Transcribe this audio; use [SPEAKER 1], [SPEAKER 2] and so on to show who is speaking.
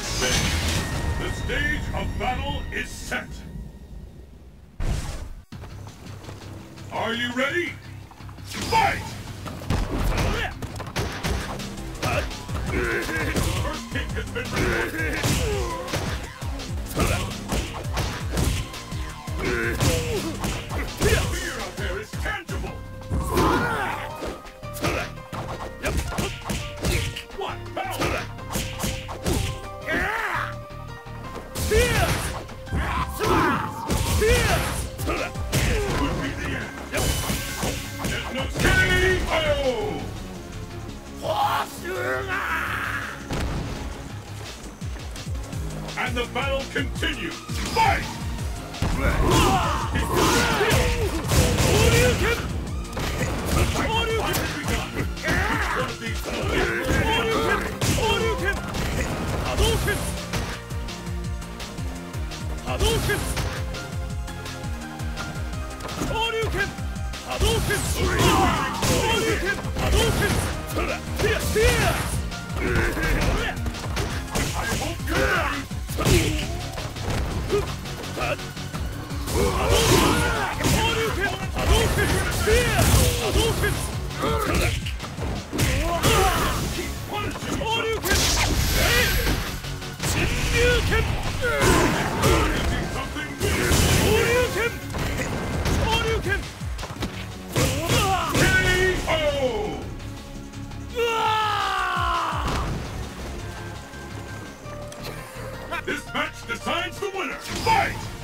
[SPEAKER 1] The stage of battle is set. Are you ready? Fight! 報酬が And the battle continues! Fight! Hadouken! Hadouken! Hadouken! Adolphus! Adolphus! This match decides the winner. Fight!